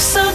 So